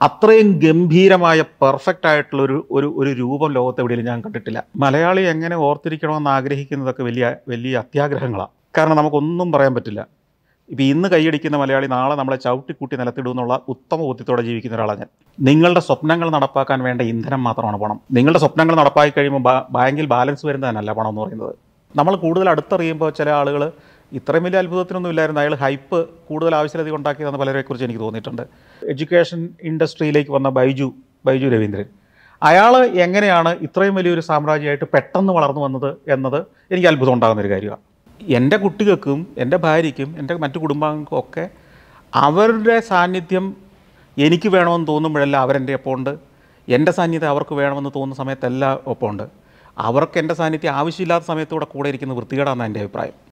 അത്രയും ഗംഭീരമായ പെർഫെക്റ്റ് ആയിട്ടുള്ള ഒരു ഒരു ഒരു രൂപം ലോകത്ത് എവിടെയും ഞാൻ കണ്ടിട്ടില്ല. മലയാളി എങ്ങനെ ഓർത്തിരിക്കണമെന്ന് ആഗ്രഹിക്കുന്നതൊക്കെ വലിയ വലിയ അത്യാഗ്രഹങ്ങളാണ് കാരണം നമുക്കൊന്നും പറയാൻ പറ്റില്ല. ഇപ്പോൾ ഇന്ന് കൈയടിക്കുന്ന മലയാളി നാളെ നമ്മളെ ചവിട്ടിക്കൂട്ടി നിലത്തിടുമെന്നുള്ള ഉത്തമ ബോധ്യത്തോടെ ജീവിക്കുന്ന ഒരാളാണ് ഞാൻ. നിങ്ങളുടെ സ്വപ്നങ്ങൾ നടപ്പാക്കാൻ വേണ്ട ഇന്ധനം മാത്രമാണ് പണം. നിങ്ങളുടെ സ്വപ്നങ്ങൾ നടപ്പാക്കി കഴിയുമ്പോൾ ബാങ്കിൽ ബാലൻസ് വരുന്നതിനല്ല പണം എന്ന് പറയുന്നത്. നമ്മൾ കൂടുതൽ അടുത്തറിയുമ്പോൾ ചില ആളുകൾ ഇത്രയും വലിയ അത്ഭുതത്തിനൊന്നും ഇല്ലായിരുന്നു. അയാൾ ഹൈപ്പ് കൂടുതൽ ആവശ്യലധികം ഉണ്ടാക്കിയതെന്ന് പലരെക്കുറിച്ച് എനിക്ക് തോന്നിയിട്ടുണ്ട്. എഡ്യൂക്കേഷൻ ഇൻഡസ്ട്രിയിലേക്ക് വന്ന ബൈജു ബൈജു രവീന്ദ്രൻ. അയാൾ എങ്ങനെയാണ് ഇത്രയും വലിയൊരു സാമ്രാജ്യമായിട്ട് പെട്ടെന്ന് വളർന്നു വന്നത് എന്നത് എനിക്ക് അത്ഭുതം ഉണ്ടാകുന്ന ഒരു കാര്യമാണ് എന്റെ കുട്ടികൾക്കും എന്റെ ഭാര്യയ്ക്കും എന്റെ മറ്റു കുടുംബാംഗങ്ങൾക്കും ഒക്കെ അവരുടെ സാന്നിധ്യം എനിക്ക് വേണമെന്ന് തോന്നുമ്പോഴെല്ലാം അവരെന്റെ ഒപ്പമുണ്ട്. എന്റെ സാന്നിധ്യം അവർക്ക് വേണമെന്ന് തോന്നുന്ന സമയത്തെല്ലാം ഒപ്പമുണ്ട്. അവർക്ക് എന്റെ സാന്നിധ്യം ആവശ്യമില്ലാത്ത സമയത്തൂടെ കൂടെ ഇരിക്കുന്ന വൃത്തികേടാണെന്ന് എന്റെ അഭിപ്രായം.